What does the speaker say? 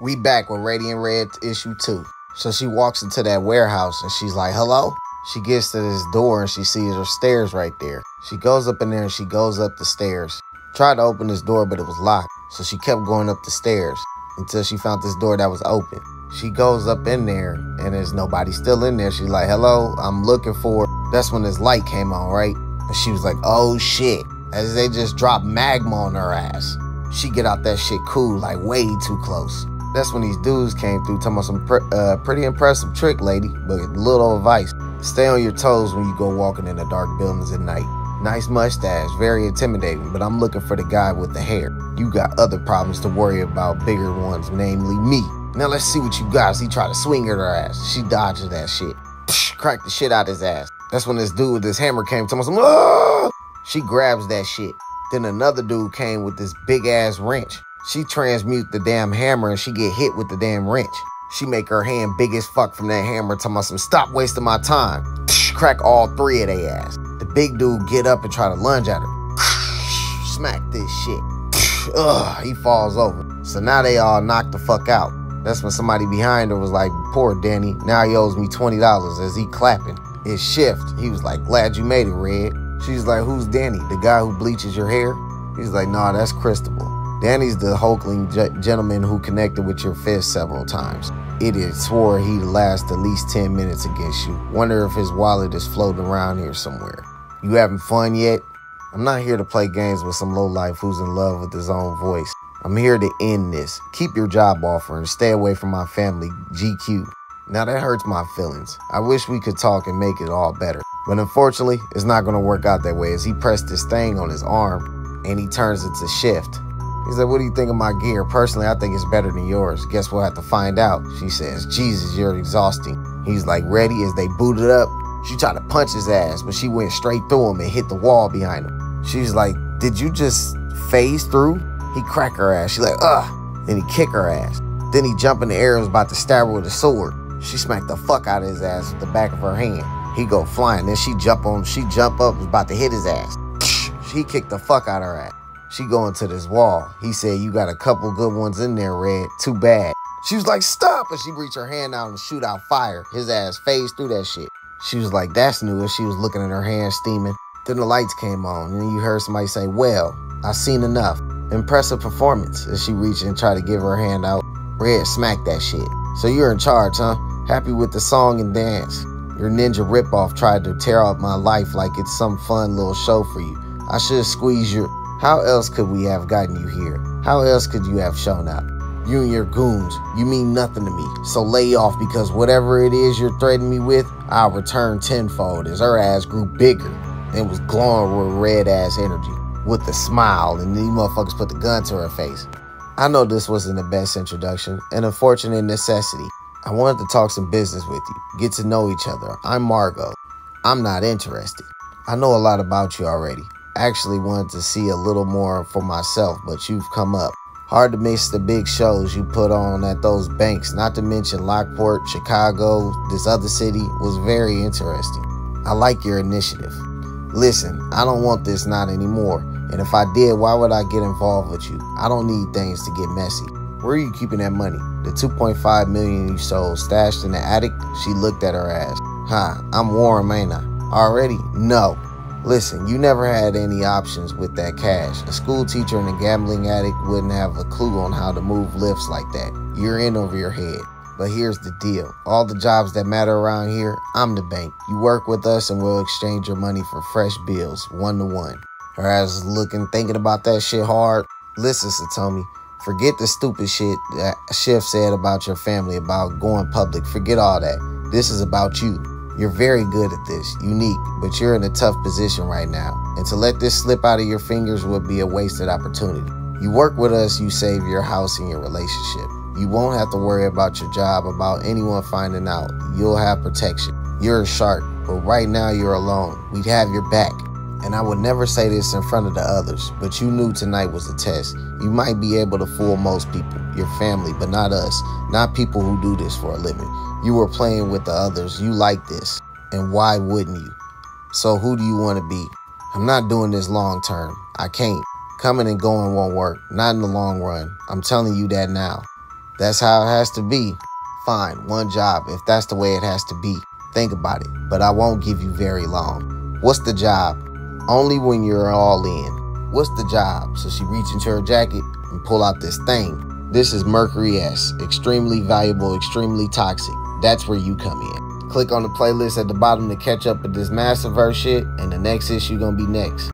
We back with Radiant Red issue two. So she walks into that warehouse and she's like, hello? She gets to this door and she sees her stairs right there. She goes up in there and she goes up the stairs. Tried to open this door, but it was locked. So she kept going up the stairs until she found this door that was open. She goes up in there and there's nobody still in there. She's like, hello, I'm looking for. That's when this light came on, right? And she was like, oh shit. As they just dropped magma on her ass. She get out that shit cool, like way too close. That's when these dudes came through talking about some uh, pretty impressive trick, lady, but little advice. Stay on your toes when you go walking in the dark buildings at night. Nice mustache, very intimidating, but I'm looking for the guy with the hair. You got other problems to worry about, bigger ones, namely me. Now let's see what you got he tried to swing at her ass. She dodged that shit. Psh, cracked the shit out of his ass. That's when this dude with this hammer came to me. Ah! She grabs that shit. Then another dude came with this big ass wrench. She transmute the damn hammer and she get hit with the damn wrench. She make her hand big as fuck from that hammer talking about some stop wasting my time. Crack all three of their ass. The big dude get up and try to lunge at her. Smack this shit. Ugh, he falls over. So now they all knocked the fuck out. That's when somebody behind her was like, poor Danny, now he owes me $20 as he clapping. His shift, he was like, glad you made it, Red. She's like, who's Danny? The guy who bleaches your hair? He's like, nah, that's Cristobal. Danny's the hulkling gentleman who connected with your fist several times. Idiot swore he'd last at least 10 minutes against you. Wonder if his wallet is floating around here somewhere. You having fun yet? I'm not here to play games with some lowlife who's in love with his own voice. I'm here to end this. Keep your job offer and stay away from my family, GQ. Now that hurts my feelings. I wish we could talk and make it all better. But unfortunately, it's not going to work out that way as he pressed this thing on his arm and he turns it to shift. He said, What do you think of my gear? Personally, I think it's better than yours. Guess we'll have to find out. She says, Jesus, you're exhausting. He's like, Ready as they booted up. She tried to punch his ass, but she went straight through him and hit the wall behind him. She's like, Did you just phase through? He crack her ass. She like, Ugh. Then he kick her ass. Then he jump in the air and was about to stab her with a sword. She smacked the fuck out of his ass with the back of her hand. He go flying. Then she jump on. She jump up, was about to hit his ass. She kicked the fuck out of her ass. She go to this wall. He said, "You got a couple good ones in there, Red. Too bad." She was like, "Stop!" And she reached her hand out and shoot out fire. His ass phased through that shit. She was like, "That's new." And she was looking at her hand steaming. Then the lights came on, and you heard somebody say, "Well, I've seen enough." Impressive performance. As she reached and tried to give her hand out, Red smacked that shit. So you're in charge, huh? Happy with the song and dance. Your ninja ripoff tried to tear up my life like it's some fun little show for you. I should squeeze your. How else could we have gotten you here? How else could you have shown up? You and your goons, you mean nothing to me. So lay off because whatever it is you're threatening me with, I'll return tenfold as her ass grew bigger and was glowing with red ass energy. With a smile, and these motherfuckers put the gun to her face. I know this wasn't the best introduction, an unfortunate necessity. I wanted to talk some business with you, get to know each other. I'm Margot. I'm not interested. I know a lot about you already actually wanted to see a little more for myself, but you've come up. Hard to miss the big shows you put on at those banks, not to mention Lockport, Chicago, this other city was very interesting. I like your initiative. Listen, I don't want this not anymore. And if I did, why would I get involved with you? I don't need things to get messy. Where are you keeping that money? The 2.5 million you sold stashed in the attic? She looked at her ass. Huh, I'm warm, ain't I? Already? No. Listen, you never had any options with that cash. A school teacher and a gambling addict wouldn't have a clue on how to move lifts like that. You're in over your head. But here's the deal all the jobs that matter around here, I'm the bank. You work with us and we'll exchange your money for fresh bills, one to one. Her ass looking, thinking about that shit hard. Listen, Satomi, forget the stupid shit that Shift said about your family, about going public. Forget all that. This is about you. You're very good at this, unique, but you're in a tough position right now. And to let this slip out of your fingers would be a wasted opportunity. You work with us, you save your house and your relationship. You won't have to worry about your job, about anyone finding out. You'll have protection. You're a shark, but right now you're alone. We'd have your back. And I would never say this in front of the others, but you knew tonight was a test. You might be able to fool most people, your family, but not us, not people who do this for a living. You were playing with the others. You like this. And why wouldn't you? So who do you want to be? I'm not doing this long term. I can't. Coming and going won't work. Not in the long run. I'm telling you that now. That's how it has to be. Fine, one job, if that's the way it has to be. Think about it, but I won't give you very long. What's the job? Only when you're all in. What's the job? So she reach into her jacket and pull out this thing. This is Mercury S, extremely valuable, extremely toxic. That's where you come in. Click on the playlist at the bottom to catch up with this massive verse shit, and the next issue gonna be next.